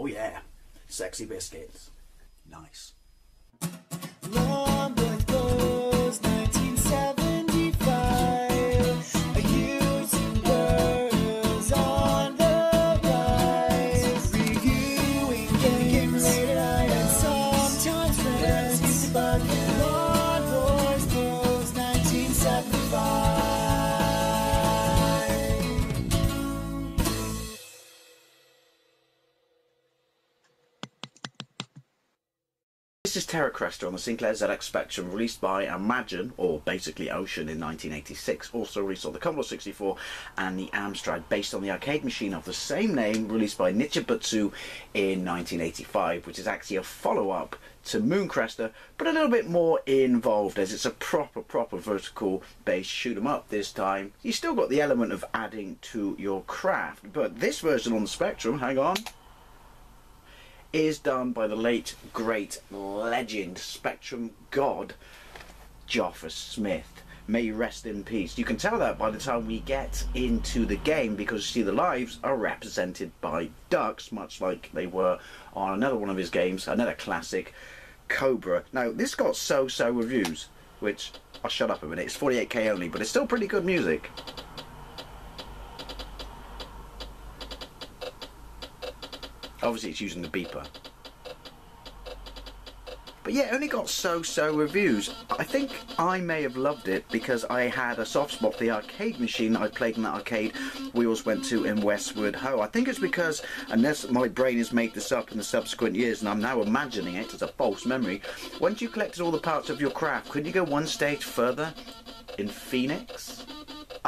Oh yeah, sexy biscuits. Nice. Longboard Terra Cresta on the Sinclair ZX Spectrum, released by Imagine, or basically Ocean, in 1986. Also released on the Commodore 64 and the Amstrad, based on the arcade machine of the same name, released by Nichibutsu in 1985, which is actually a follow-up to Moon Cresta, but a little bit more involved, as it's a proper, proper vertical-based shoot 'em up this time. You still got the element of adding to your craft, but this version on the Spectrum, hang on, is done by the late great legend Spectrum God Joffa Smith. May he rest in peace. You can tell that by the time we get into the game because you see the lives are represented by ducks, much like they were on another one of his games, another classic, Cobra. Now this got so-so reviews, which I'll shut up a minute. It's 48k only, but it's still pretty good music. Obviously, it's using the beeper. But yeah, it only got so-so reviews. I think I may have loved it because I had a soft spot for the arcade machine I played in that arcade we always went to in Westward Ho. I think it's because, unless my brain has made this up in the subsequent years and I'm now imagining it as a false memory, once you collected all the parts of your craft, couldn't you go one stage further in Phoenix?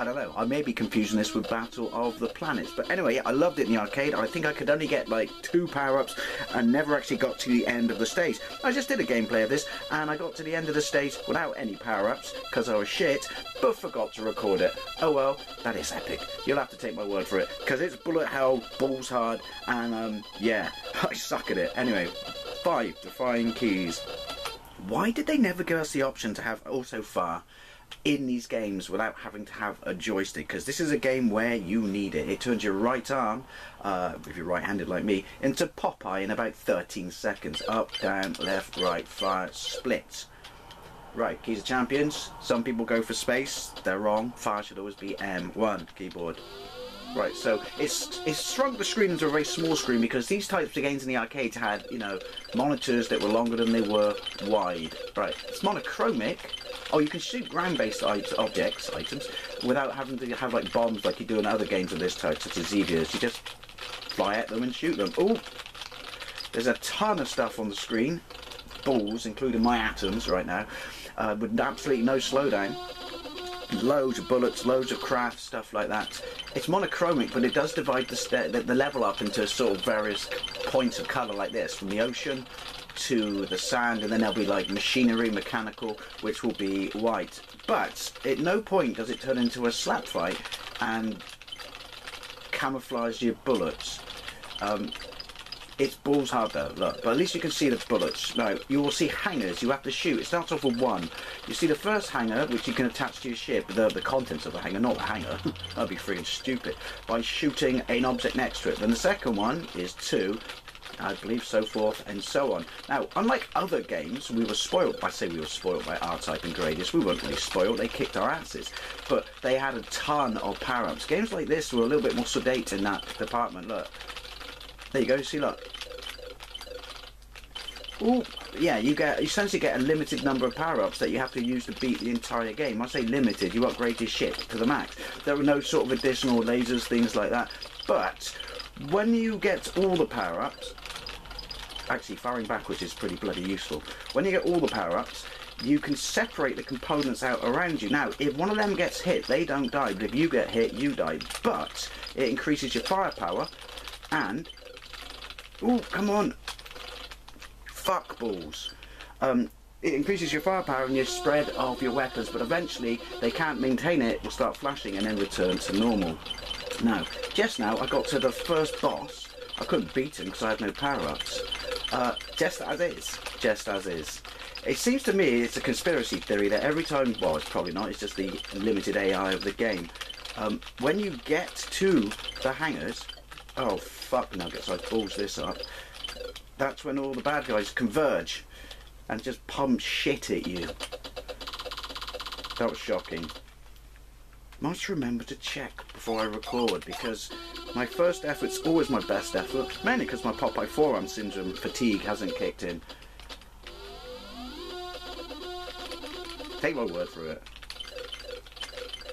I don't know. I may be confusing this with Battle of the Planets. But anyway, I loved it in the arcade. I think I could only get like two power-ups and never actually got to the end of the stage. I just did a gameplay of this and I got to the end of the stage without any power-ups because I was shit, but forgot to record it. Oh well, that is epic. You'll have to take my word for it because it's bullet hell, balls hard, and um, yeah, I suck at it. Anyway, five defying keys. Why did they never give us the option to have also far? In these games without having to have a joystick because this is a game where you need it. It turns your right arm, uh, if you're right-handed like me, into Popeye in about 13 seconds. Up, down, left, right, fire, split. Right, keys of champions. Some people go for space. They're wrong. Fire should always be M1 keyboard. Right, so it's it's shrunk the screen into a very small screen because these types of games in the arcades had, you know, monitors that were longer than they were wide. Right, it's monochromic. Oh, you can shoot ground-based objects, items, without having to have like bombs like you do in other games of this type, such as Xevious. You just fly at them and shoot them. Oh, there's a ton of stuff on the screen. Balls, including my atoms right now, uh, with absolutely no slowdown loads of bullets, loads of craft, stuff like that. It's monochromic, but it does divide the, the, the level up into sort of various points of colour like this, from the ocean to the sand, and then there'll be like machinery, mechanical, which will be white. But at no point does it turn into a slap fight and camouflage your bullets. Um, it's balls hard though, look. But at least you can see the bullets. Now, you will see hangars you have to shoot. It starts off with one. You see the first hangar, which you can attach to your ship, the, the contents of the hangar, not the hangar. That'd be freaking stupid. By shooting an object next to it. Then the second one is two. I believe so forth and so on. Now, unlike other games, we were spoiled. I say we were spoiled by R-Type and Gradius. We weren't really spoiled. They kicked our asses. But they had a ton of power-ups. Games like this were a little bit more sedate in that department. Look. There you go, see look. Ooh, yeah, you get you essentially get a limited number of power-ups that you have to use to beat the entire game. I say limited, you upgrade your ship to the max. There are no sort of additional lasers, things like that. But when you get all the power-ups, actually firing backwards is pretty bloody useful. When you get all the power-ups, you can separate the components out around you. Now, if one of them gets hit, they don't die, but if you get hit, you die. But it increases your firepower and Oh, come on. Fuck balls. Um, it increases your firepower and your spread of your weapons, but eventually they can't maintain it, will start flashing and then return to normal. Now, just now I got to the first boss. I couldn't beat him because I had no power-ups. Uh, just as is. Just as is. It seems to me it's a conspiracy theory that every time, well, it's probably not, it's just the limited AI of the game. Um, when you get to the hangars, Oh fuck nuggets! I balls this up. That's when all the bad guys converge and just pump shit at you. That was shocking. Must remember to check before I record because my first effort's always my best effort, mainly because my Popeye forearm syndrome fatigue hasn't kicked in. Take my word for it.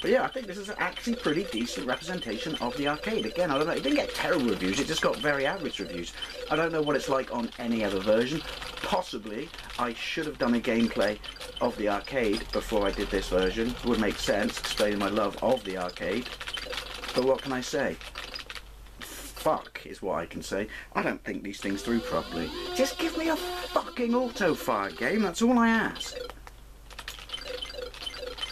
But yeah, I think this is actually pretty decent representation of the arcade. Again, I don't know, it didn't get terrible reviews, it just got very average reviews. I don't know what it's like on any other version. Possibly, I should have done a gameplay of the arcade before I did this version. Would make sense, explaining my love of the arcade. But what can I say? Fuck is what I can say. I don't think these things through properly. Just give me a fucking auto-fire game, that's all I ask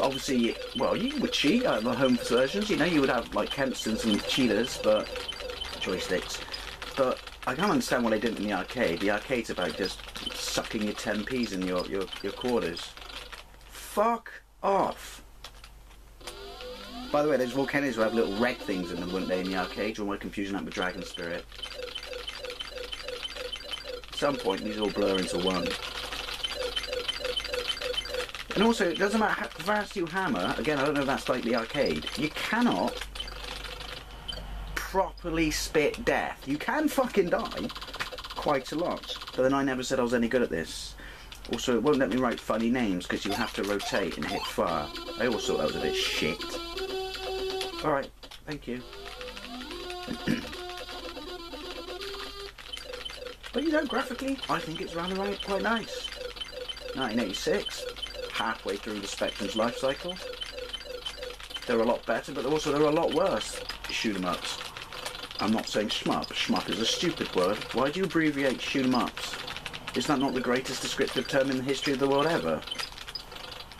obviously, well, you would cheat at the home versions. You know, you would have like Kempstons and Cheetahs, but joysticks. But I can't understand why they didn't in the arcade. The arcade's about just sucking your 10p's in your, your, your quarters. Fuck off. By the way, those volcanoes will have little red things in them, wouldn't they, in the arcade? Or am I confusing that with Dragon Spirit? At some point, these all blur into one. And also, it doesn't matter, how fast you Hammer, again, I don't know if that's like the arcade, you cannot properly spit death. You can fucking die quite a lot, but then I never said I was any good at this. Also, it won't let me write funny names because you have to rotate and hit fire. I always thought that was a bit shit. Alright, thank you. but you know, graphically, I think it's around quite nice. 1986, halfway through the Spectrum's life cycle. They're a lot better, but also they're a lot worse. Shoot 'em ups. I'm not saying shmup. Shmup is a stupid word. Why do you abbreviate shoot 'em ups? Is that not the greatest descriptive term in the history of the world ever?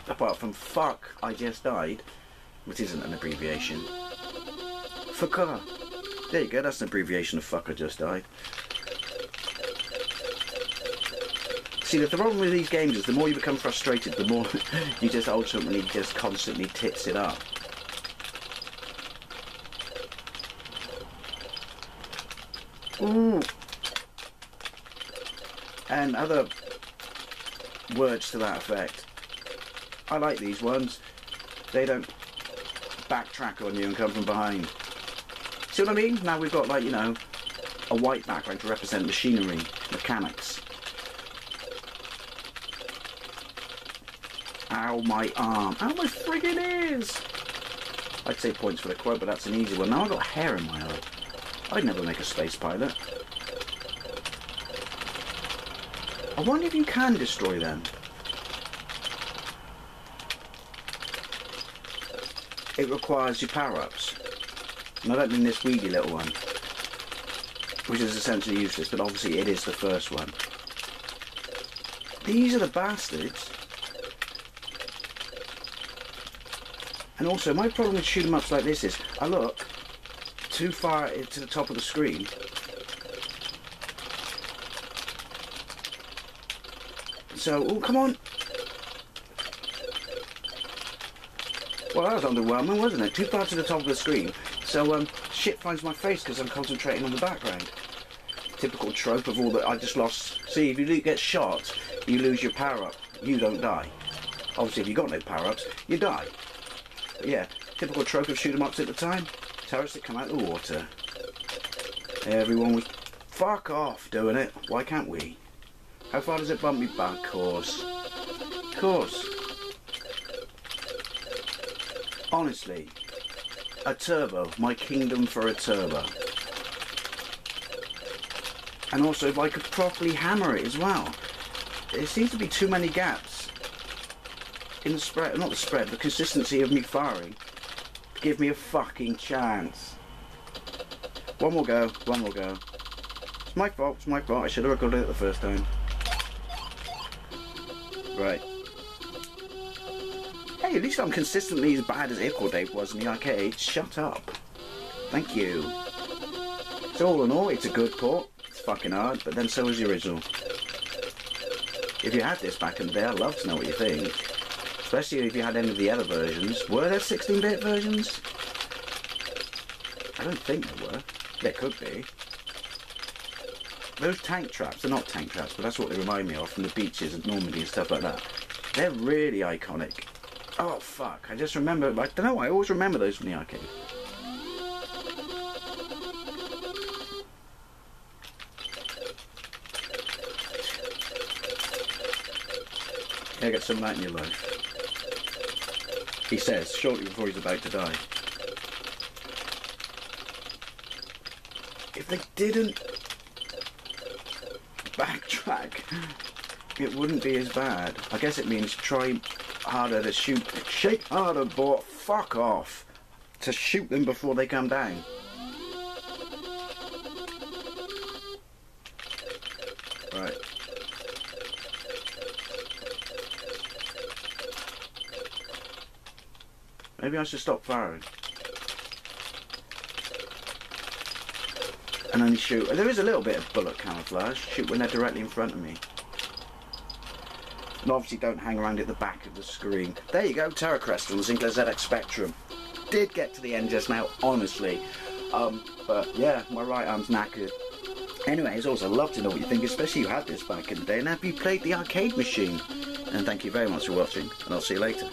Apart from fuck, I just died, which isn't an abbreviation. Fucker. There you go, that's an abbreviation of fuck, I just died. See, the problem with these games is the more you become frustrated, the more you just ultimately just constantly tits it up. Ooh. And other words to that effect. I like these ones. They don't backtrack on you and come from behind. See what I mean? Now we've got like, you know, a white background to represent machinery, mechanics. Ow, my arm. Ow, my friggin' ears! I'd say points for the quote, but that's an easy one. Now I've got hair in my eye. I'd never make a space pilot. I wonder if you can destroy them. It requires your power-ups. And I don't mean this weedy little one, which is essentially useless, but obviously it is the first one. These are the bastards. And also, my problem with shoot 'em ups like this is, I look too far to the top of the screen. So, oh, come on. Well, that was underwhelming, wasn't it? Too far to the top of the screen. So, um, shit finds my face because I'm concentrating on the background. Typical trope of all that I just lost. See, if you get shot, you lose your power up. You don't die. Obviously, if you've got no power ups, you die. Yeah, typical trope of shoot 'em ups at the time. Terrorists that come out of the water. Everyone was fuck off doing it. Why can't we? How far does it bump me back? Course. Course. Honestly, a turbo, my kingdom for a turbo. And also, if I could properly hammer it as well. There seems to be too many gaps in the spread, not the spread, the consistency of me firing. Give me a fucking chance. One more go, one more go. It's my fault, it's my fault. I should have recorded it the first time. Right. Hey, at least I'm consistently as bad as Equal Dave was in the arcade. Shut up. Thank you. So all in all, it's a good port. It's fucking hard, but then so is the original. If you had this back in the day, I'd love to know what you think. Especially if you had any of the other versions. Were there 16-bit versions? I don't think there were. There could be. Those tank traps, they're not tank traps, but that's what they remind me of from the beaches of Normandy and stuff like that. They're really iconic. Oh fuck, I just remember, I don't know, I always remember those from the arcade. Yeah, get some of that in your life. He says, shortly before he's about to die. If they didn't backtrack, it wouldn't be as bad. I guess it means try harder to shoot. Shake harder, but fuck off. To shoot them before they come down. Maybe I should stop firing. And only shoot. There is a little bit of bullet camouflage. Shoot when they're directly in front of me. And obviously don't hang around at the back of the screen. There you go, Terra Cresta on the Sinclair ZX Spectrum. Did get to the end just now, honestly. Um, but yeah, my right arm's knackered. Anyway, it's also love to know what you think, especially you had this back in the day. And have you played the arcade machine? And thank you very much for watching, and I'll see you later.